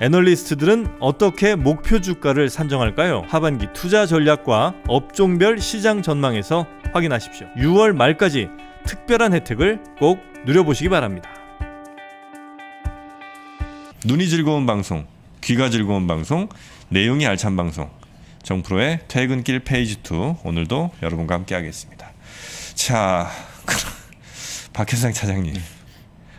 애널리스트들은 어떻게 목표 주가를 산정할까요? 하반기 투자 전략과 업종별 시장 전망에서 확인하십시오. 6월 말까지 특별한 혜택을 꼭 누려보시기 바랍니다. 눈이 즐거운 방송, 귀가 즐거운 방송, 내용이 알찬 방송. 정프로의 퇴근길 페이지 2 오늘도 여러분과 함께 하겠습니다. 자, 박혜상 차장님.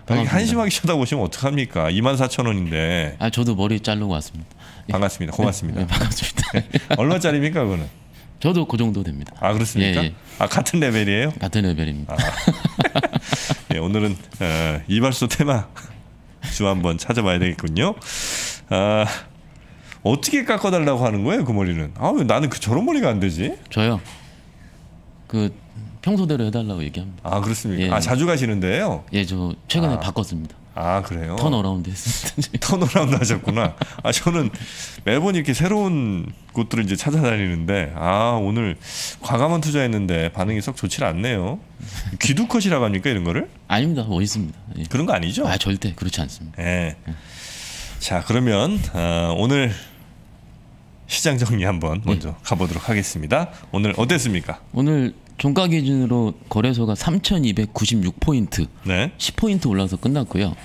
네. 반갑습니다. 한심하게 쳐다보시면 어떡합니까? 2만 4천 원인데. 아 저도 머리 자르고 왔습니다. 예. 반갑습니다. 고맙습니다. 네, 반갑습니다. 얼마짜리입니까 그거는? 저도 그 정도 됩니다. 아 그렇습니까? 예, 예. 아 같은 레벨이에요? 같은 레벨입니다. 아. 예, 오늘은 어, 이발소 테마 주 한번 찾아봐야 되겠군요. 아 어떻게 깎아달라고 하는 거예요 그 머리는? 아 왜 나는 그 저런 머리가 안 되지? 저요. 그 평소대로 해달라고 얘기합니다. 아 그렇습니까? 예. 아 자주 가시는데요? 예, 저 최근에 아. 바꿨습니다. 아 그래요? turnaround 했습니다. turnaround 하셨구나. 아 저는 매번 이렇게 새로운 곳들을 이제 찾아다니는데 아 오늘 과감한 투자했는데 반응이 썩 좋지 않네요. 귀두컷이라고 합니까 이런 거를? 아닙니다. 멋있습니다. 예. 그런 거 아니죠? 아 절대 그렇지 않습니다. 예. 자 그러면 어, 오늘 시장 정리 한번 먼저 네. 가보도록 하겠습니다. 오늘 어땠습니까? 오늘 종가 기준으로 거래소가 3,296포인트, 네. 10포인트 올라서 끝났고요.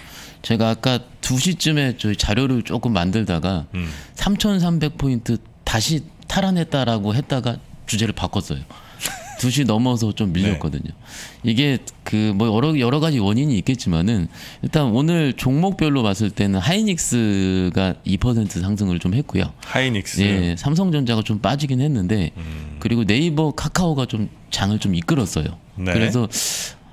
제가 아까 2시쯤에 저희 자료를 조금 만들다가 음. 3,300포인트 다시 탈환했다라고 했다가 주제를 바꿨어요. 2시 넘어서 좀 밀렸거든요. 네. 이게 그 뭐 여러 여러 가지 원인이 있겠지만은 일단 오늘 종목별로 봤을 때는 하이닉스가 2% 상승을 좀 했고요. 하이닉스. 예, 삼성전자가 좀 빠지긴 했는데 음. 그리고 네이버 카카오가 좀 장을 좀 이끌었어요. 네. 그래서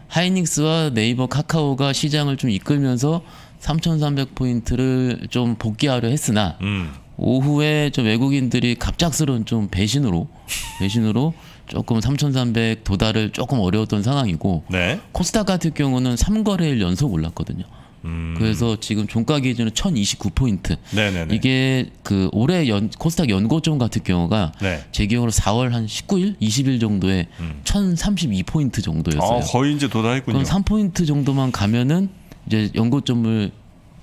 하이닉스와 네이버 카카오가 시장을 좀 이끌면서 3,300포인트를 좀 복귀하려 했으나 음. 오후에 좀 외국인들이 갑작스러운 좀 배신으로 배신으로 조금 3,300 도달을 조금 어려웠던 상황이고 네. 코스닥 같은 경우는 3거래일 연속 올랐거든요. 음. 그래서 지금 종가 기준은 1,029포인트. 네네네. 이게 그 올해 연, 코스닥 연고점 같은 경우가 네. 제 기억으로 4월 한 19일, 20일 정도에 음. 1,032포인트 정도였어요. 아, 거의 이제 도달했군요. 그럼 3포인트 정도만 가면은 이제 연고점을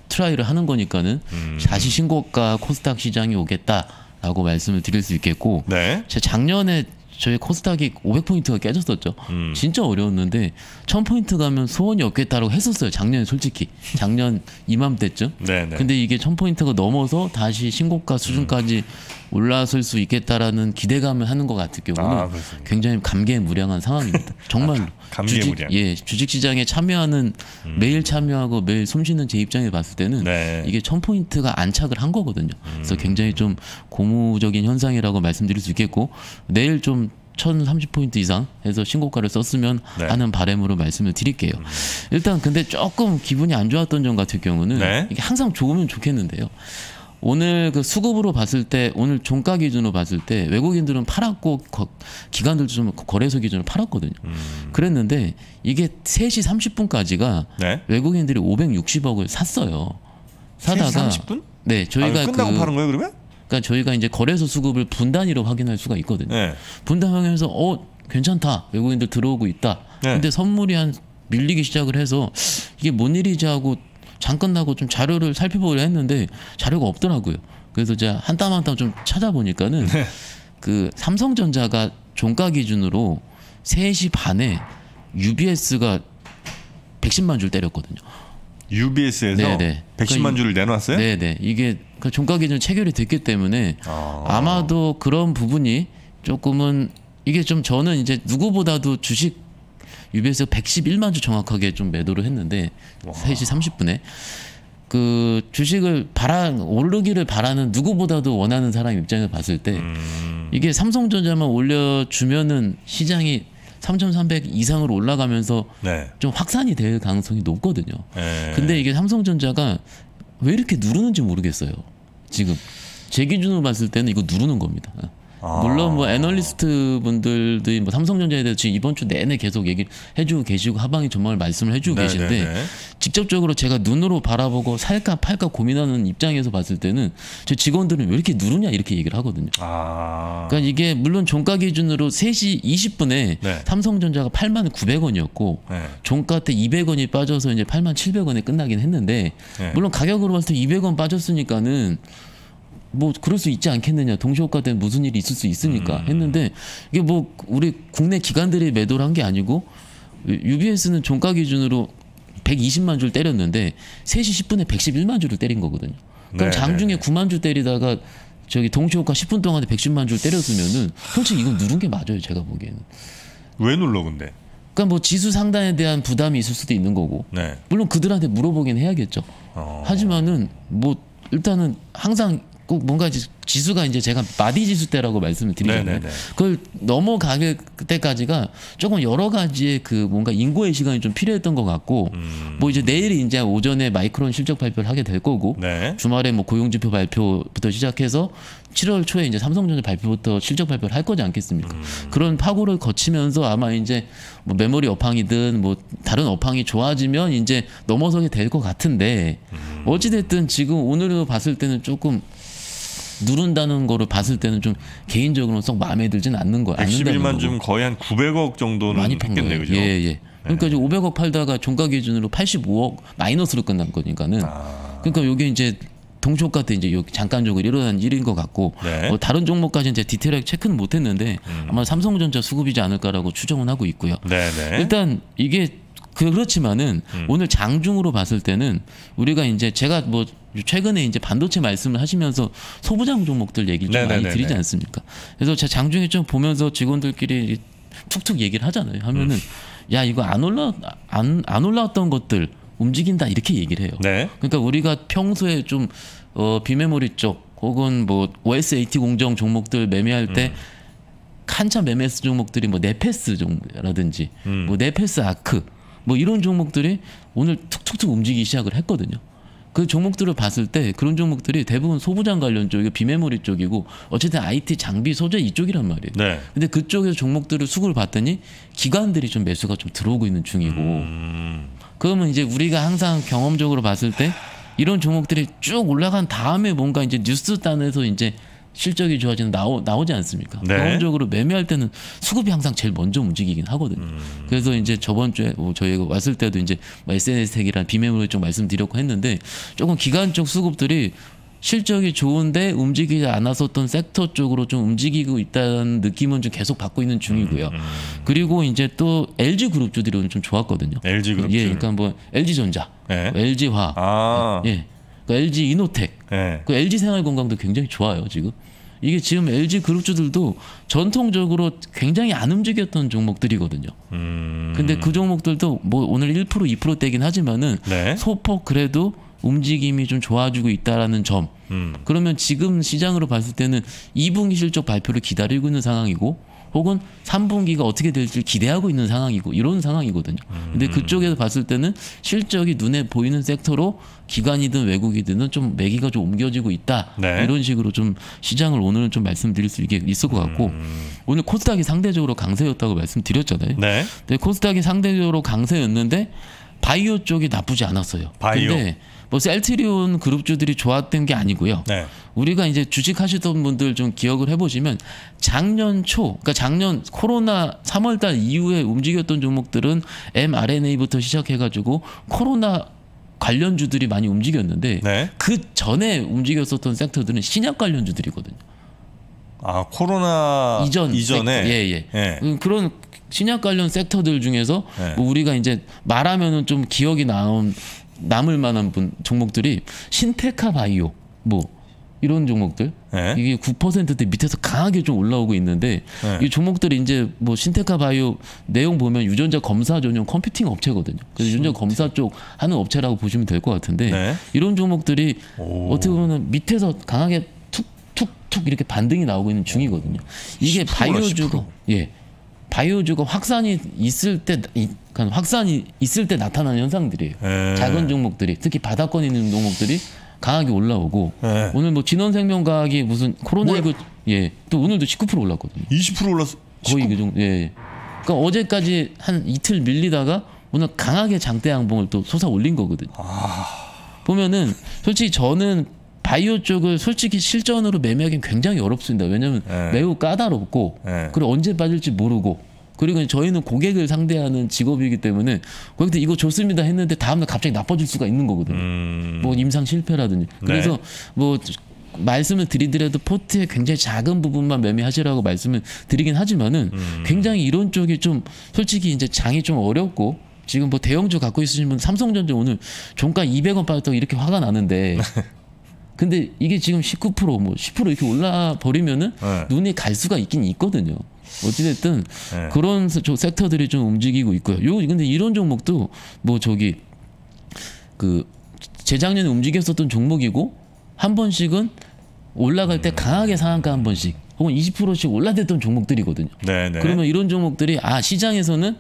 try를 하는 거니까는 음. 다시 신고가 코스닥 시장이 오겠다라고 말씀을 드릴 수 있겠고 네. 제 작년에 저희 코스닥이 500포인트가 깨졌었죠. 음. 진짜 어려웠는데 1000포인트 가면 소원이 없겠다라고 했었어요. 작년에 솔직히. 작년 이맘때쯤. 네네. 네. 근데 이게 1000포인트가 넘어서 다시 신고가 수준까지 음. 올라설 수 있겠다라는 기대감을 하는 것 같은 경우는 아, 굉장히 감개무량한 상황입니다. 정말 아, 감개무량. 주식, 예, 주식 시장에 참여하는 음. 매일 참여하고 매일 숨쉬는 제 입장에 봤을 때는 네. 이게 천 포인트가 안착을 한 거거든요. 음. 그래서 굉장히 좀 고무적인 현상이라고 말씀드릴 수 있겠고 내일 좀 1030포인트 이상 해서 신고가를 썼으면 네. 하는 바램으로 말씀을 드릴게요. 음. 일단 근데 조금 기분이 안 좋았던 점 같은 경우는 네. 이게 항상 좋으면 좋겠는데요. 오늘 그 수급으로 봤을 때 오늘 종가 기준으로 봤을 때 외국인들은 팔았고 거, 기관들도 좀 거래소 기준으로 팔았거든요. 음. 그랬는데 이게 3시 30분까지가 네? 외국인들이 560억을 샀어요. 사다가 30분? 네, 저희가 아, 끝나고 그, 파는 거예요, 그러면? 그러니까 저희가 이제 거래소 수급을 분단위로 확인할 수가 있거든요. 네. 분단 확인해서 어 괜찮다 외국인들 들어오고 있다. 네. 근데 선물이 한 밀리기 시작을 해서 이게 뭔 일이지 하고 잠깐 나고 좀 자료를 살펴보려 했는데 자료가 없더라고요. 그래서 제가 한 땀 한 땀 좀 찾아보니까는 네. 그 삼성전자가 종가 기준으로 3시 반에 UBS가 110만 줄 때렸거든요. UBS에서 네네. 110만 그러니까 줄을 내놨어요? 네네. 이게 그 종가 기준 체결이 됐기 때문에 아. 마도 그런 부분이 조금은 이게 좀 저는 이제 누구보다도 주식 UBS가 111만 주 정확하게 좀 매도를 했는데 와. 3시 30분에 그 주식을 바라 오르기를 바라는 누구보다도 원하는 사람 입장에서 봤을 때 음. 이게 삼성전자만 올려주면은 시장이 3,300 이상으로 올라가면서 네. 좀 확산이 될 가능성이 높거든요. 네. 근데 이게 삼성전자가 왜 이렇게 누르는지 모르겠어요. 지금 제 기준으로 봤을 때는 이거 누르는 겁니다. 아. 물론 뭐 애널리스트 분들도 뭐 삼성전자에 대해서 지금 이번 주 내내 계속 얘기 해주고 계시고 하방이 전망을 말씀을 해주고 네 계신데 네, 네. 직접적으로 제가 눈으로 바라보고 살까 팔까 고민하는 입장에서 봤을 때는 저 직원들은 왜 이렇게 누르냐 이렇게 얘기를 하거든요. 아. 그러니까 이게 물론 종가 기준으로 3시 20분에 네. 삼성전자가 8만 900원이었고 네. 종가 때 200원이 빠져서 이제 8만 700원에 끝나긴 했는데 네. 물론 가격으로 봤을 때 200원 빠졌으니까는 뭐 그럴 수 있지 않겠느냐 동시효과 때문에 무슨 일이 있을 수 있으니까 음. 했는데 이게 뭐 우리 국내 기관들이 매도를 한 게 아니고 UBS는 종가 기준으로 120만 주를 때렸는데 3시 10분에 111만 주를 때린 거거든요. 그럼 네, 장중에 네. 9만 주 때리다가 저기 동시효과 10분 동안에 110만 주를 때렸으면은 솔직히 이건 누른 게 맞아요 제가 보기에는. 왜 눌러 근데? 그러니까 뭐 지수 상단에 대한 부담이 있을 수도 있는 거고. 네. 물론 그들한테 물어보긴 해야겠죠. 어. 하지만은 뭐 일단은 항상 꼭 뭔가 지수가 이제 제가 마디 지수 때라고 말씀을 드리잖아요. 네네네. 그걸 넘어가게 때까지가 조금 여러 가지의 그 뭔가 인고의 시간이 좀 필요했던 것 같고 음. 뭐 이제 내일 이제 오전에 마이크론 실적 발표를 하게 될 거고 네. 주말에 뭐 고용지표 발표부터 시작해서 7월 초에 이제 삼성전자 발표부터 실적 발표를 할 거지 않겠습니까? 음. 그런 파고를 거치면서 아마 이제 뭐 메모리 업황이든 뭐 다른 업황이 좋아지면 이제 넘어서게 될 것 같은데 음. 어찌됐든 지금 오늘도 봤을 때는 조금 누른다는 거를 봤을 때는 좀 개인적으로는 썩 마음에 들진 않는 거야. 111만 좀 거의 한 900억 정도는 많이 했겠네 그죠? 예, 예. 그러니까 이제 500억 팔다가 종가 기준으로 85억 마이너스로 끝난 거니까는 아. 그러니까 요게 이제 동시효과 때 이제 잠깐적으로 일어난 일인 것 같고 네. 뭐 다른 종목까지는 이제 디테일하게 체크는 못했는데 음. 아마 삼성전자 수급이지 않을까라고 추정은 하고 있고요. 네, 네. 일단 이게 그렇지만은 음. 오늘 장중으로 봤을 때는 우리가 이제 제가 뭐 최근에 이제 반도체 말씀을 하시면서 소부장 종목들 얘기를 좀 많이 드리지 않습니까? 그래서 제가 장중에 좀 보면서 직원들끼리 툭툭 얘기를 하잖아요. 하면은 음. 야 이거 안 올라 안, 안 올라왔던 것들 움직인다 이렇게 얘기를 해요. 네. 그러니까 우리가 평소에 좀 어, 비메모리 쪽 혹은 뭐 OSAT 공정 종목들 매매할 때 음. 한참 매매스 종목들이 뭐 네페스 종라든지 음. 뭐 네페스 아크 뭐 이런 종목들이 오늘 툭툭툭 움직이기 시작을 했거든요. 그 종목들을 봤을 때 그런 종목들이 대부분 소부장 관련 쪽이고 비메모리 쪽이고 어쨌든 IT 장비 소재 이쪽이란 말이에요. 네. 근데 그쪽에서 종목들을 수급을 봤더니 기관들이 좀 매수가 좀 들어오고 있는 중이고 음. 그러면 이제 우리가 항상 경험적으로 봤을 때 이런 종목들이 쭉 올라간 다음에 뭔가 이제 뉴스 단에서 이제 실적이 좋아지는 나오, 나오지 않습니까? 네. 경험적으로 매매할 때는 수급이 항상 제일 먼저 움직이긴 하거든요. 음. 그래서 이제 저번 주에 뭐 저희가 왔을 때도 이제 뭐 SNS 택이란 비매물을 좀 말씀드렸고 했는데 조금 기간적 수급들이 실적이 좋은데 움직이지 않았었던 섹터 쪽으로 좀 움직이고 있다는 느낌은 좀 계속 받고 있는 중이고요. 음, 음. 그리고 이제 또 LG 그룹주들이 오늘 좀 좋았거든요. LG 그룹. 예, 그러니까 뭐 LG 전자, 네. LG화, 아. 예, 그 LG 이노텍, 네. 그 LG 생활건강도 굉장히 좋아요 지금. 이게 지금 LG 그룹주들도 전통적으로 굉장히 안 움직였던 종목들이거든요. 음. 근데 그 종목들도 뭐 오늘 1% 2%대긴 하지만은 네. 소폭 그래도 움직임이 좀 좋아지고 있다라는 점. 음. 그러면 지금 시장으로 봤을 때는 2분기 실적 발표를 기다리고 있는 상황이고 혹은 3분기가 어떻게 될지 기대하고 있는 상황이고 이런 상황이거든요. 근데 음. 그쪽에서 봤을 때는 실적이 눈에 보이는 섹터로 기관이든 외국이든 좀 매기가 좀 옮겨지고 있다. 네. 이런 식으로 좀 시장을 오늘은 좀 말씀드릴 수 있게 있을 것 같고 음. 오늘 코스닥이 상대적으로 강세였다고 말씀드렸잖아요. 네. 근데 코스닥이 상대적으로 강세였는데 바이오 쪽이 나쁘지 않았어요. 바이오. 근데 뭐 셀트리온 그룹주들이 좋았던 게 아니고요. 네. 우리가 이제 주식하시던 분들 좀 기억을 해보시면 작년 초, 그러니까 작년 코로나 3월달 이후에 움직였던 종목들은 mRNA부터 시작해가지고 코로나 관련주들이 많이 움직였는데 네. 그 전에 움직였었던 섹터들은 신약 관련주들이거든요. 아 코로나 이전 이전에 예예 예. 예. 그런 신약 관련 섹터들 중에서 예. 뭐 우리가 이제 말하면은 좀 기억이 나온 남을 만한 분 종목들이 신테카 바이오 뭐 이런 종목들 네. 이게 9%대 밑에서 강하게 좀 올라오고 있는데 네. 이 종목들이 이제 뭐 신테카 바이오 내용 보면 유전자 검사 전용 컴퓨팅 업체거든요. 그래서 유전자 검사 쪽 하는 업체라고 보시면 될 것 같은데 네. 이런 종목들이 오. 어떻게 보면 밑에서 강하게 툭툭툭 이렇게 반등이 나오고 있는 중이거든요. 이게 바이오주가 예 바이오주가 확산이 있을 때 그러니까 확산이 있을 때 나타나는 현상들이에요. 에. 네. 작은 종목들이 특히 바닥권 있는 종목들이 강하게 올라오고 네. 오늘 뭐 진원생명과학이 무슨 코로나19 예또 오늘도 19% 올랐거든요. 20% 올랐어. 거의 그 정도. 예. 그러니까 어제까지 한 이틀 밀리다가 오늘 강하게 장대 양봉을 또 솟아 올린 거거든요. 아... 보면은 솔직히 저는 바이오 쪽을 솔직히 실전으로 매매하기는 굉장히 어렵습니다. 왜냐하면 네. 매우 까다롭고 네. 그리고 언제 빠질지 모르고 그리고 저희는 고객을 상대하는 직업이기 때문에 고객들 이거 좋습니다 했는데 다음날 갑자기 나빠질 수가 있는 거거든요. 음... 뭐 임상 실패라든지. 그래서 네. 뭐 말씀을 드리더라도 포트의 굉장히 작은 부분만 매매하시라고 말씀을 드리긴 하지만은 음... 굉장히 이런 쪽이 좀 솔직히 이제 장이 좀 어렵고 지금 뭐 대형주 갖고 있으신 분 삼성전자 오늘 종가 200원 빠졌다고 이렇게 화가 나는데 근데 이게 지금 19%뭐 10% 이렇게 올라 버리면은 네. 눈이 갈 수가 있긴 있거든요. 어찌됐든 네. 그런 섹터들이 좀 움직이고 있고요. 요 근데 이런 종목도 뭐 저기 그 재작년에 움직였었던 종목이고 한 번씩은 올라갈 때 음. 강하게 상한가 한 번씩 혹은 20%씩 올라댔던 종목들이거든요. 네네. 네. 그러면 이런 종목들이 아 시장에서는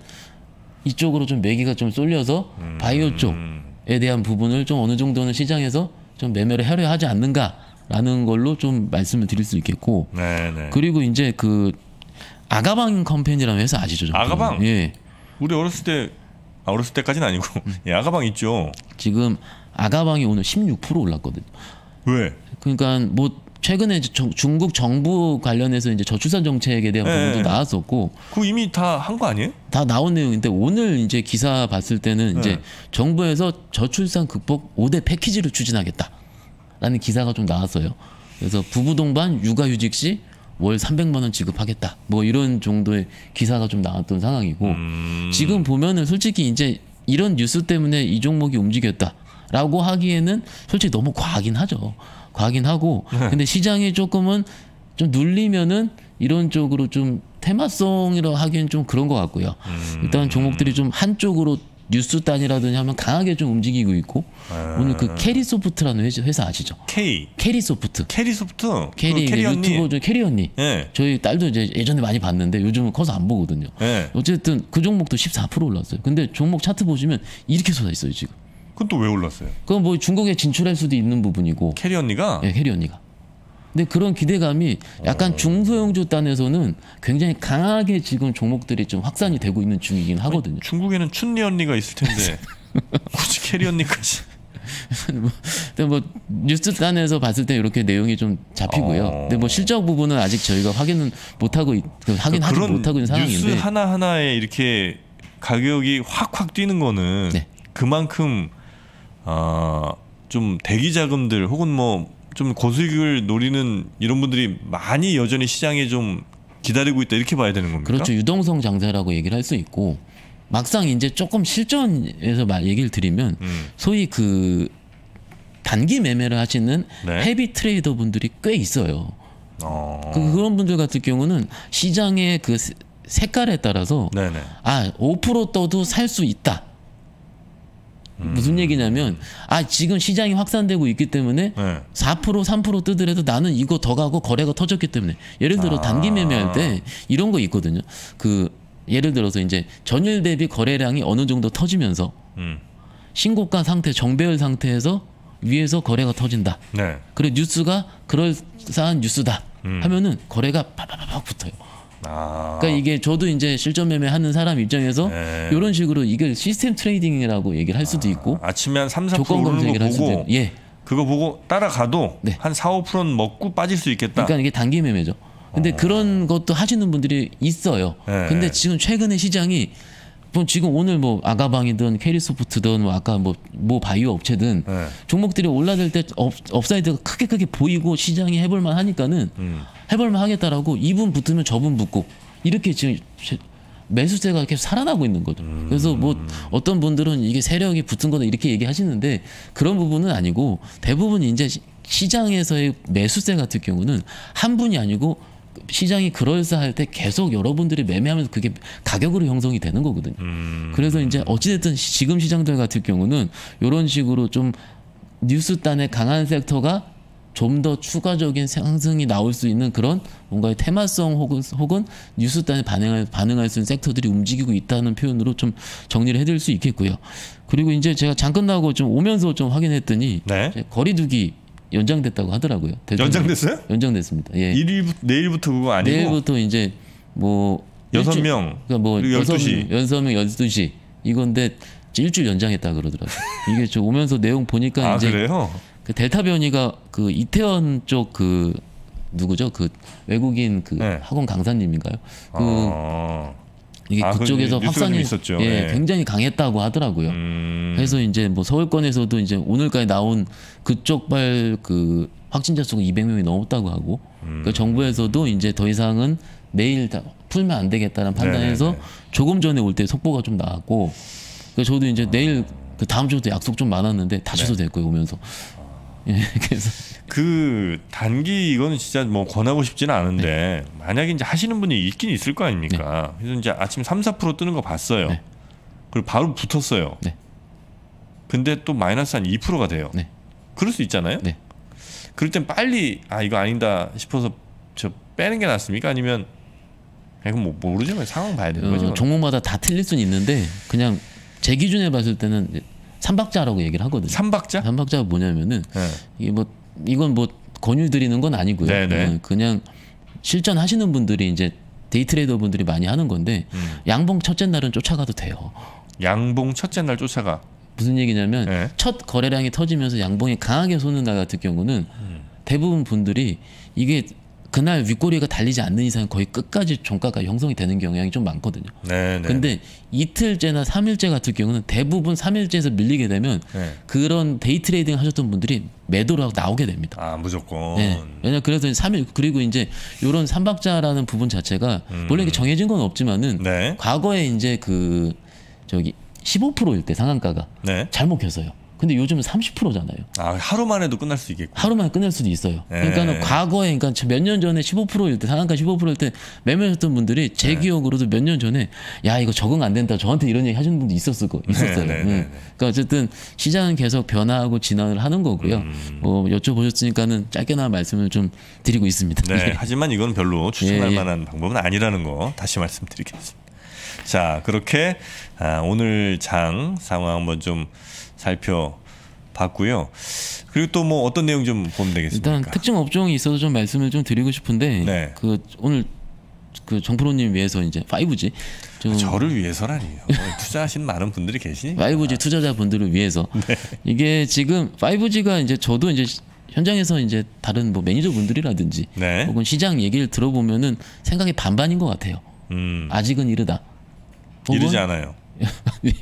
이쪽으로 좀 매기가 좀 쏠려서 음. 바이오 쪽에 대한 부분을 좀 어느 정도는 시장에서 좀 매매를 하려 하지 않는가라는 걸로 좀 말씀을 드릴 수 있겠고 네네. 그리고 이제 그 아가방 컴퍼니라는 회사 아시죠? 좀 아가방? 예. 우리 어렸을 때 아, 어렸을 때까지는 아니고. 예, 아가방 있죠. 지금 아가방이 오늘 16% 올랐거든 요. 왜? 그러니까 뭐 최근에 중국 정부 관련해서 이제 저출산 정책에 대한 네. 부분도 나왔었고 그 이미 다 한 거 아니에요? 다 나온 내용인데 오늘 이제 기사 봤을 때는 네. 이제 정부에서 저출산 극복 5대 패키지를 추진하겠다라는 기사가 좀 나왔어요. 그래서 부부 동반 육아 휴직 시 월 300만 원 지급하겠다. 뭐 이런 정도의 기사가 좀 나왔던 상황이고 음... 지금 보면은 솔직히 이제 이런 뉴스 때문에 이 종목이 움직였다라고 하기에는 솔직히 너무 과하긴 하죠. 과긴 하고 네. 근데 시장이 조금은 좀 눌리면은 이런 쪽으로 좀 테마성이라 하기엔 좀 그런 것 같고요. 음. 일단 종목들이 좀 한쪽으로 뉴스 단이라든지 하면 강하게 좀 움직이고 있고 아. 오늘 그 캐리소프트라는 회사 아시죠? K 캐리소프트 캐리소프트 캐리 그 캐리 유튜버 중 캐리 언니 네. 저희 딸도 이제 예전에 많이 봤는데 요즘은 커서 안 보거든요. 네. 어쨌든 그 종목도 14% 올랐어요. 근데 종목 차트 보시면 이렇게 솟아 있어요 지금. 그건 또 왜 올랐어요? 그건 뭐 중국에 진출할 수도 있는 부분이고. 캐리 언니가? 네, 캐리 언니가. 근데 그런 기대감이 약간 어... 중소형주 단에서는 굉장히 강하게 지금 종목들이 좀 확산이 되고 있는 중이긴 하거든요. 아니, 중국에는 춘리 언니가 있을 텐데 굳이 캐리 언니까지. 뭐, 근데 뭐 뉴스 단에서 봤을 때 이렇게 내용이 좀 잡히고요. 어... 근데 뭐 실적 부분은 아직 저희가 확인은 못 하고 그 확인 하지 못하고 있는 상황인데 뉴스 하나 하나에 이렇게 가격이 확확 뛰는 거는 네. 그만큼 어, 좀 대기 자금들 혹은 뭐 좀 고수익을 노리는 이런 분들이 많이 여전히 시장에 좀 기다리고 있다 이렇게 봐야 되는 겁니까? 그렇죠. 유동성 장세라고 얘기를 할 수 있고 막상 이제 조금 실전에서 말 얘기를 드리면 음. 소위 그 단기 매매를 하시는 네. 헤비 트레이더 분들이 꽤 있어요. 어. 그, 그런 분들 같은 경우는 시장의 그 색깔에 따라서 네네. 아5% 떠도 살 수 있다. 무슨 얘기냐면 아 지금 시장이 확산되고 있기 때문에 네. 4% 3% 뜨더라도 나는 이거 더 가고 거래가 터졌기 때문에 예를 들어 아. 단기 매매할 때 이런 거 있거든요. 그 예를 들어서 이제 전일 대비 거래량이 어느 정도 터지면서 음. 신고가 상태 정배열 상태에서 위에서 거래가 터진다. 네. 그리고 뉴스가 그럴싸한 뉴스다. 음. 하면은 거래가 팍팍팍 붙어요. 아. 그러니까 이게 저도 이제 실전 매매하는 사람 입장에서 네. 이런 식으로 이걸 system trading이라고 얘기를 할 수도 있고 아, 아침에 한 3, 4% 조건 검색을 할 수도 있고 예. 그거 보고 따라가도 네. 한 4, 5%는 먹고 빠질 수 있겠다. 그러니까 이게 단기 매매죠. 근데 어. 그런 것도 하시는 분들이 있어요. 네. 근데 지금 최근에 시장이 뭐 지금 오늘 뭐 아가방이든 캐리소프트든 뭐 아까 뭐, 뭐 바이오 업체든 네. 종목들이 올라들 때 up, upside가 크게 크게 보이고 시장이 해볼만 하니까는 음. 해볼만 하겠다라고 이분 붙으면 저분 붙고 이렇게 지금 매수세가 계속 살아나고 있는 거죠. 음. 그래서 뭐 어떤 분들은 이게 세력이 붙은 거다 이렇게 얘기하시는데 그런 부분은 아니고 대부분 이제 시장에서의 매수세 같은 경우는 한 분이 아니고 시장이 그럴싸할 때 계속 여러분들이 매매하면서 그게 가격으로 형성이 되는 거거든요. 음. 그래서 이제 어찌됐든 지금 시장들 같은 경우는 이런 식으로 좀 뉴스단의 강한 섹터가 좀 더 추가적인 상승이 나올 수 있는 그런 뭔가의 테마성 혹은 혹은 뉴스단에 반응할 반응할 수 있는 섹터들이 움직이고 있다는 표현으로 좀 정리를 해드릴 수 있겠고요. 그리고 이제 제가 장 끝나고 좀 오면서 좀 확인했더니 네. 거리두기 연장됐다고 하더라고요. 연장됐어요? 연장됐습니다. 예. 일일부, 내일부터 그거 아니고 내일부터 이제 뭐 여섯 명 그러니까 뭐 여섯 12시. 여섯 명 열두 시 이건데 일주일 연장했다 그러더라고요. 이게 저 오면서 내용 보니까 아 이제 그래요? 그 델타 변이가 그 이태원 쪽 그 누구죠? 그 외국인 그 네. 학원 강사님인가요? 그 어. 이게 아, 그 그쪽에서 확산이. 예, 네. 굉장히 강했다고 하더라고요. 음. 그래서 이제 뭐 서울권에서도 이제 오늘까지 나온 그쪽 발 그 확진자 수가 200명이 넘었다고 하고 음. 그 정부에서도 이제 더 이상은 내일 다 풀면 안 되겠다는 판단에서 네네네. 조금 전에 올 때 속보가 좀 나왔고 그 저도 이제 내일 그 다음 주부터 약속 좀 많았는데 다 취소됐고요 오면서 예 그래서 그 단기 이거는 진짜 뭐 권하고 싶지는 않은데 만약에 이제 하시는 분이 있긴 있을 거 아닙니까? 그래서 이제 아침 3, 4% 뜨는 거 봤어요. 네. 그리고 바로 붙었어요. 네. 근데 또 마이너스 한 2%가 돼요. 네. 그럴 수 있잖아요. 네. 그럴 땐 빨리 아 이거 아니다 싶어서 저 빼는 게 낫습니까? 아니면 그냥 뭐 모르죠. 그냥 상황 봐야 되는 거죠. 어, 종목마다 다 틀릴 수는 있는데 그냥 제 기준에 봤을 때는 삼박자라고 얘기를 하거든요. 삼박자? 삼박자가 뭐냐면은 네. 이게 뭐 이건 뭐 권유 드리는 건 아니고요. 네네. 어, 그냥 실전하시는 분들이 이제 데이트레이더 분들이 많이 하는 건데 음. 양봉 첫째 날은 쫓아가도 돼요. 양봉 첫째 날 쫓아가. 무슨 얘기냐면 네. 첫 거래량이 터지면서 양봉이 강하게 솟는 날 같은 경우는 음. 대부분 분들이 이게 그날 윗꼬리가 달리지 않는 이상 거의 끝까지 종가가 형성이 되는 경향이 좀 많거든요. 네, 네. 근데 이틀째나 삼일째 같은 경우는 대부분 삼일째에서 밀리게 되면 네. 그런 데이 트레이딩 하셨던 분들이 매도로 나오게 됩니다. 아 무조건. 네. 왜냐 그래서 3일 그리고 이제 요런 삼박자라는 부분 자체가 원래 이게 정해진 건 없지만은 음. 네. 과거에 이제 그 저기 15%일 때 상한가가 네. 잘 먹혔어요. 근데 요즘은 30%잖아요. 아 하루만 해도 끝날 수 있겠고. 하루만 끝낼 수도 있어요. 네. 그러니까는 과거에 그러니까 몇 년 전에 15%일 때 상한가 15%일 때 매매하셨던 분들이 네. 제 기억으로도 몇 년 전에 야 이거 적응 안 된다 저한테 이런 얘기 하시는 분도 있었을 거 있었어요. 네, 네, 음. 네, 네. 그러니까 어쨌든 시장은 계속 변화하고 진화를 하는 거고요. 음. 뭐 여쭤보셨으니까는 짧게나마 말씀을 좀 드리고 있습니다. 네. 예. 하지만 이건 별로 추천할 예, 예. 만한 방법은 아니라는 거 다시 말씀드리겠습니다. 자, 그렇게 아, 오늘 장 상황 한번 좀 살펴봤고요. 그리고 또 뭐 어떤 내용 좀 보면 되겠습니까? 일단 특정 업종이 있어서 좀 말씀을 좀 드리고 싶은데 네. 그 오늘 그 정프로님 위해서 이제 5G 좀 저를 위해서라니요. 투자하신 많은 분들이 계시니까. 5G 투자자분들을 위해서 이게 지금 5G가 이제 저도 이제 시- 현장에서 이제 다른 뭐 매니저분들이라든지 네. 혹은 시장 얘기를 들어보면은 생각이 반반인 것 같아요. 음, 아직은 이르다. 이르지 않아요. 예.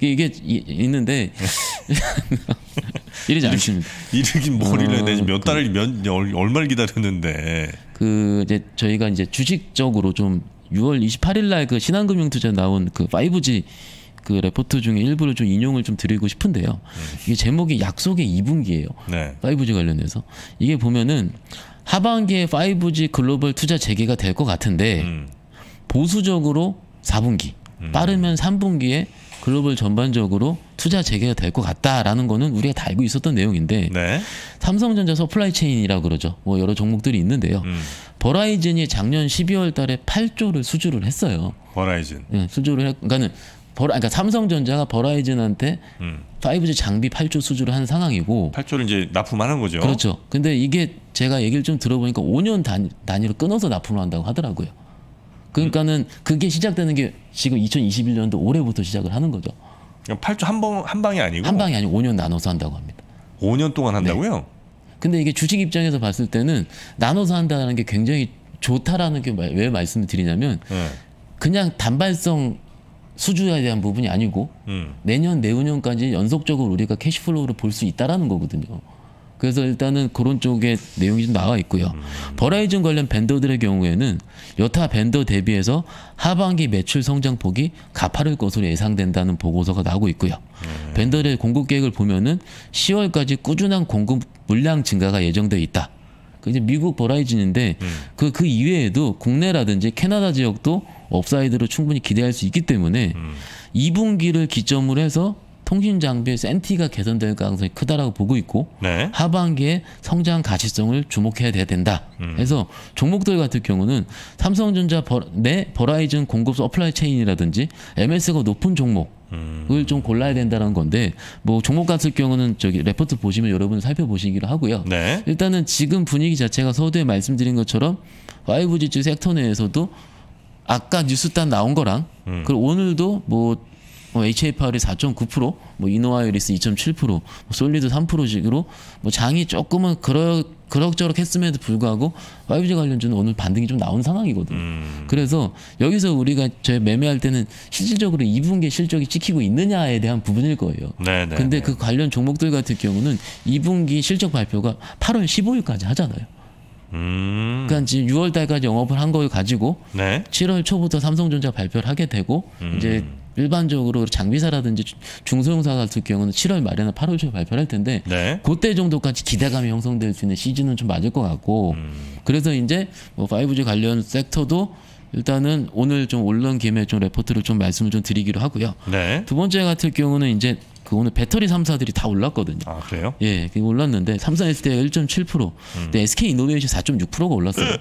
이게 이- 있는데 이르지 않습니다. 이르긴 뭘 일러. 어, 내가 지금 몇 달을 몇 얼- 얼마를 기다렸는데. 그 이제 저희가 이제 주식적으로 좀 6월 28일 날 그 신한금융투자 나온 그 5G 그 레포트 중에 일부를 좀 인용을 좀 드리고 싶은데요. 이게 제목이 약속의 2분기예요. 네. 5G 관련해서 이게 보면은 하반기에 5G 글로벌 투자 재개가 될 것 같은데 음, 보수적으로 4분기 빠르면 3분기에 글로벌 전반적으로 투자 재개가 될 것 같다라는 거는 우리가 다 알고 있었던 내용인데 네. 삼성전자 supply chain이라고 그러죠. 뭐 여러 종목들이 있는데요. 음, 버라이즌이 작년 12월 달에 8조를 수주를 했어요. 버라이즌. 예, 수주를 했 그러니까는 버라 그러니까 삼성전자가 버라이즌한테 음. 5G 장비 8조 수주를 한 상황이고 8조를 이제 납품하는 거죠. 그렇죠. 근데 이게 제가 얘기를 좀 들어보니까 5년 단, 단위로 끊어서 납품을 한다고 하더라고요. 그러니까는 그게 시작되는 게 지금 2021년도 올해부터 시작을 하는 거죠. 8조 한번 한 방이 아니고 한 방이 아니고 5년 나눠서 한다고 합니다. 5년 동안 한다고요? 근데 이게 주식 입장에서 봤을 때는 나눠서 한다는 게 굉장히 좋다라는 게 왜 말씀을 드리냐면 네. 그냥 단발성 수주에 대한 부분이 아니고 음. 내년 내후년까지 연속적으로 우리가 cash flow를 볼 수 있다라는 거거든요. 그래서 일단은 그런 쪽에 내용이 좀 나와 있고요. 버라이즌 관련 벤더들의 경우에는 여타 벤더 대비해서 하반기 매출 성장폭이 가파를 것으로 예상된다는 보고서가 나오고 있고요. 벤더의 공급 계획을 보면은 10월까지 꾸준한 공급 물량 증가가 예정돼 있다. 그 이제 미국 버라이즌인데 그그 이외에도 국내라든지 캐나다 지역도 upside로 충분히 기대할 수 있기 때문에 2분기를 기점으로 해서 통신 장비의 센티가 개선될 가능성이 크다라고 보고 있고 네. 하반기에 성장 가치성을 주목해야 된다. 음. 해서 종목들 같은 경우는 삼성전자 버, 내 버라이즌 공급 supply chain이라든지 MS가 높은 종목을 좀 골라야 된다는 건데 뭐 종목 같은 경우는 저기 레포트 보시면 여러분 살펴보시기로 하고요. 네. 일단은 지금 분위기 자체가 서두에 말씀드린 것처럼 5G 섹터 내에서도 아까 뉴스 단 나온 거랑 음. 그리고 오늘도 뭐 뭐 HFR이 4.9%, 뭐 이노와이어리스 2.7%, 뭐 솔리드 3%씩으로 뭐 장이 조금은 그러 그럭저럭 했음에도 불구하고 5G 관련주는 오늘 반등이 좀 나온 상황이거든요. 음. 그래서 여기서 우리가 저 매매할 때는 실질적으로 2분기 실적이 찍히고 있느냐에 대한 부분일 거예요. 네네. 네, 근데 네. 그 관련 종목들 같은 경우는 2분기 실적 발표가 8월 15일까지 하잖아요. 음. 그러니까 지금 6월 달까지 영업을 한 걸 가지고 네. 7월 초부터 삼성전자 발표를 하게 되고 음. 이제 일반적으로 장비사라든지 중소형사 같은 경우는 7월 말이나 8월 초에 발표를 할 텐데 네. 그때 정도까지 기대감이 형성될 수 있는 시즌은 좀 맞을 것 같고 음. 그래서 이제 뭐 5G 관련 섹터도 일단은 오늘 좀 올라온 김에 좀 레포트를 좀 말씀을 좀 드리기로 하고요. 네. 두 번째 같은 경우는 이제 그 오늘 배터리 3사들이 다 올랐거든요. 아 그래요? 예, 올랐는데 삼성 SD가 1.7%, 음. 근데 SK 이노베이션 4.6%가 올랐어요.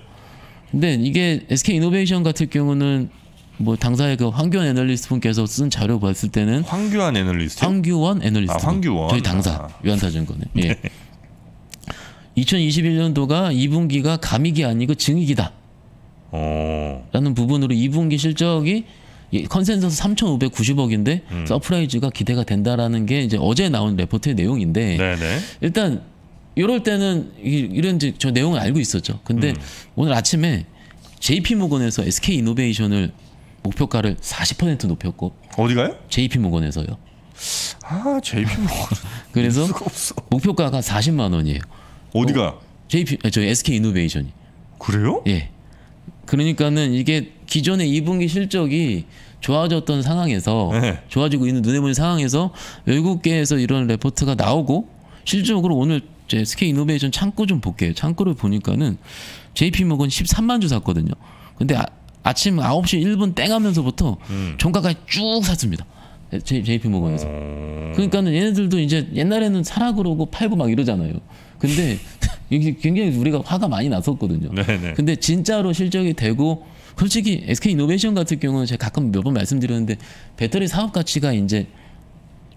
근데 이게 SK 이노베이션 같은 경우는 뭐 당사의 그 황교안 애널리스트 분께서 쓴 자료 봤을 때는 황교안 애널리스트 황규원 애널리스트 아, 황규원 저희 당사 아. 유한타증권에 예. 네. 2021년도가 2분기가 감익이 아니고 증익이다. 어. 라는 부분으로 2분기 실적이 컨센서스 3,590억인데 음. surprise가 기대가 된다라는 게 이제 어제 나온 레포트의 내용인데 네네. 일단 이럴 때는 이런 이제 저 내용을 알고 있었죠. 근데 음. 오늘 아침에 JP 모건에서 SK 이노베이션을 목표가를 40% 높였고 어디가요? JP 모건에서요. 아 JP 모건. 그래서 목표가가 40만 원이에요. 어디가? 어, JP 저희 SK 이노베이션이. 그래요? 예. 그러니까는 이게 기존의 2분기 실적이 좋아졌던 상황에서 네. 좋아지고 있는 눈에 보이는 상황에서 외국계에서 이런 레포트가 나오고 실질적으로 오늘 제 SK 이노베이션 창구 좀 볼게요. 창구를 보니까는 JP 모건 13만 주 샀거든요. 근데 아, 아침 9시 1분 땡 하면서부터 음. 종가가 쭉 샀습니다. JP 모건에서. 어... 그러니까는 얘네들도 이제 옛날에는 사라 그러고 팔고 막 이러잖아요. 근데 굉장히 우리가 화가 많이 났었거든요. 네네. 근데 진짜로 실적이 되고 솔직히 SK 이노베이션 같은 경우는 제가 가끔 몇 번 말씀드렸는데 배터리 사업 가치가 이제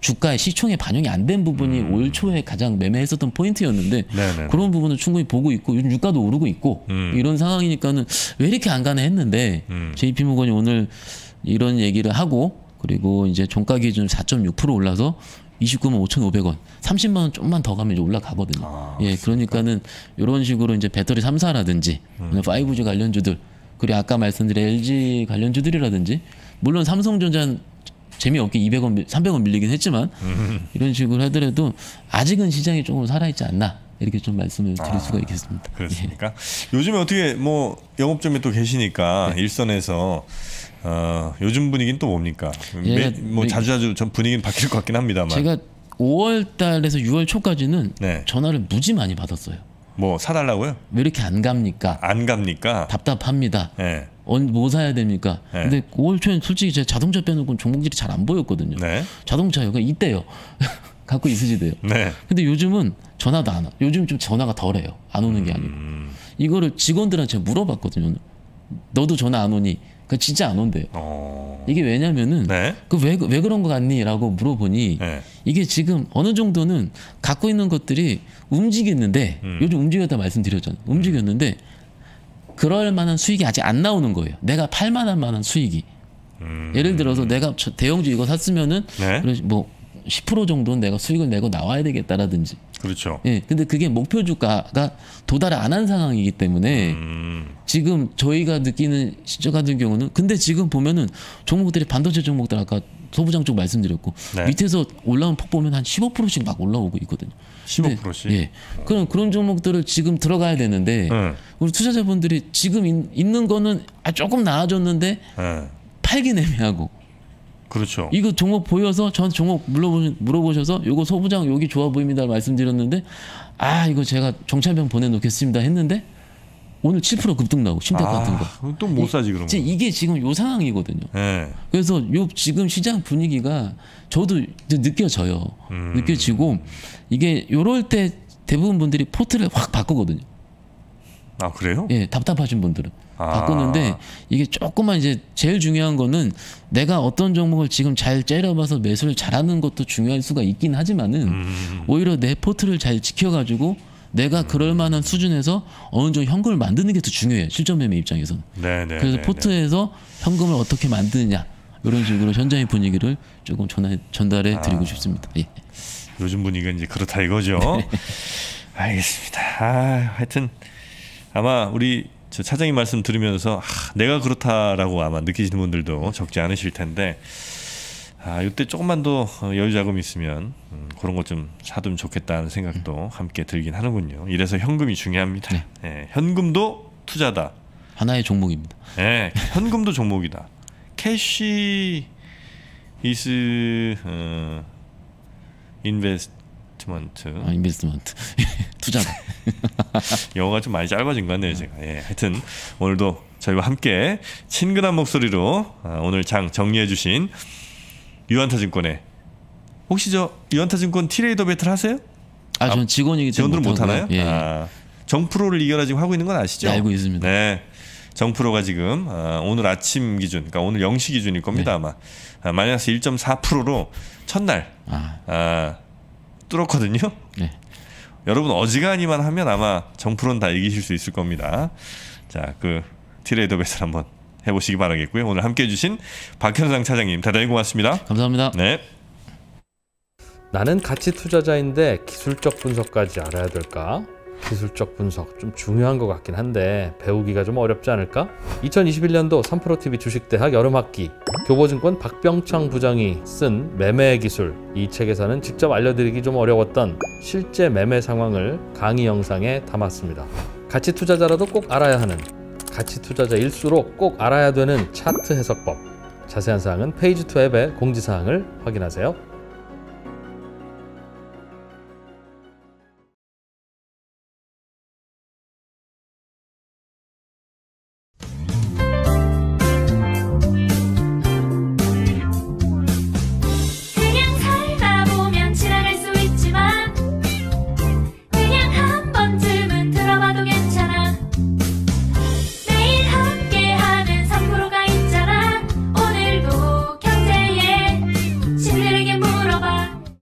주가의 시총에 반영이 안 된 부분이 음. 올 초에 가장 매매했었던 포인트였는데 네네. 그런 부분은 충분히 보고 있고 요즘 유가도 오르고 있고 음. 이런 상황이니까는 왜 이렇게 안 가나 했는데 음. JP모건이 오늘 이런 얘기를 하고 그리고 이제 종가 기준 4.6% 올라서 29만 5,500원, 30만 원 좀만 더 가면 이제 올라가거든요. 아, 예, 그러니까는 이런 식으로 이제 배터리 3사라든지 음. 5G 관련주들 그리고 아까 말씀드린 LG 관련주들이라든지 물론 삼성전자 재미없게 200원, 300원 밀리긴 했지만 음. 이런 식으로 하더라도 아직은 시장이 조금 살아있지 않나 이렇게 좀 말씀을 드릴 아, 수가 있겠습니다. 그렇습니까? 예. 요즘에 어떻게 뭐 영업점에 또 계시니까 네. 일선에서 어, 요즘 분위기는 또 뭡니까? 매, 뭐 자주자주 전 분위기는 바뀔 것 같긴 합니다만 제가 5월 달에서 6월 초까지는 네. 전화를 무지 많이 받았어요. 뭐 사달라고요? 왜 이렇게 안 갑니까? 안 갑니까? 답답합니다. 네. 뭐 사야 됩니까? 네. 근데 5월 초엔 솔직히 제 자동차 빼놓고 종목들이 잘 안 보였거든요. 네. 자동차요. 그 이때요. 갖고 있으시대요. 네. 근데 요즘은 전화도 안 와. 요즘 좀 전화가 덜해요. 안 오는 게 아니고. 음. 이거를 직원들한테 물어봤거든요. 너도 전화 안 오니? 그 진짜 안 온대요. 어... 이게 왜냐면은 네? 그왜 왜 그런 거 같니?라고 물어보니 네. 이게 지금 어느 정도는 갖고 있는 것들이 움직였는데 음. 요즘 움직였다 말씀드렸잖아요. 움직였는데 그럴 만한 수익이 아직 안 나오는 거예요. 내가 팔 만한 만한 수익이. 음. 예를 들어서 내가 대형주 이거 샀으면은 네? 뭐 10% 정도는 내가 수익을 내고 나와야 되겠다라든지. 그렇죠. 예. 근데 그게 목표 주가가 도달 안한 상황이기 때문에 음. 지금 저희가 느끼는 시점 같은 경우는 근데 지금 보면은 종목들이 반도체 종목들 아까 소부장 쪽 말씀드렸고 네. 밑에서 올라온 폭 보면 한 15%씩 막 올라오고 있거든요. 15%씩. 예. 그런 그런 종목들을 지금 들어가야 되는데 네. 우리 투자자분들이 지금 있, 는 거는 아, 조금 나아졌는데 네. 팔기 애매하고 그렇죠. 이거 종목 보여서 저한테 종목 물어보, 물어보셔서 요거 소부장 여기 좋아 보입니다 말씀드렸는데 아 이거 제가 정찰병 보내놓겠습니다 했는데 오늘 7% 급등 나고 신탁 아, 같은 거. 또 못 사지 거. 이게 지금 요 상황이거든요. 네. 그래서 요 지금 시장 분위기가 저도 느껴져요. 음. 느껴지고 이게 요럴 때 대부분 분들이 포트를 확 바꾸거든요. 아 그래요? 예, 답답하신 분들은 아. 바꾸는데 이게 조금만 이제 제일 중요한 거는 내가 어떤 종목을 지금 잘 째려봐서 매수를 잘하는 것도 중요할 수가 있긴 하지만은 음. 오히려 내 포트를 잘 지켜가지고 내가 그럴 만한 수준에서 어느 정도 현금을 만드는 게 더 중요해요. 실전 매매 입장에서는. 네네, 그래서 네네. 포트에서 현금을 어떻게 만드느냐 이런 식으로 현장의 분위기를 조금 전해, 전달해 드리고 아, 싶습니다. 예. 요즘 분위기가 이제 그렇다 이거죠. 네. 알겠습니다. 아, 하여튼 아마 우리 저 차장님 말씀 들으면서 아, 내가 그렇다라고 아마 느끼시는 분들도 적지 않으실 텐데 아, 이때 조금만 더 여유 자금이 있으면 음, 그런 것 좀 사두면 좋겠다는 생각도 음. 함께 들긴 하는군요. 이래서 현금이 중요합니다. 네. 네, 현금도 투자다. 하나의 종목입니다. 네, 현금도 종목이다. Cash is 어, investment. 아, investment. 투자다. 영어가 좀 많이 짧아진 것 같네요, 제가. 예, 하여튼 오늘도 저희와 함께 친근한 목소리로 아, 오늘 장 정리해 주신 유안타증권에 혹시 저 유안타증권 티레이더 배틀 하세요? 아, 전 직원이기 때문에 직원들은 못 하나요? 예. 아, 정프로를 이겨라 지금 하고 있는 건 아시죠? 네, 알고 있습니다. 네. 정프로가 지금 아, 오늘 아침 기준, 그러니까 오늘 0시 기준일 겁니다 네. 아마 아, 마이너스 1.4%로 첫날 아. 아, 뚫었거든요. 네. 여러분 어지간히만 하면 아마 정프로는 다 이기실 수 있을 겁니다. 자, 그 트레이더 배틀 한번 해보시기 바라겠고요. 오늘 함께해 주신 박현상 차장님 대단히 고맙습니다. 감사합니다. 네. 나는 가치 투자자인데 기술적 분석까지 알아야 될까? 기술적 분석 좀 중요한 것 같긴 한데 배우기가 좀 어렵지 않을까? 2021년도 3프로TV 주식대학 여름학기 교보증권 박병창 부장이 쓴 매매 기술 이 책에서는 직접 알려드리기 좀 어려웠던 실제 매매 상황을 강의 영상에 담았습니다. 가치 투자자라도 꼭 알아야 하는 가치 투자자일수록 꼭 알아야 되는 차트 해석법 자세한 사항은 페이지2 앱의 공지사항을 확인하세요.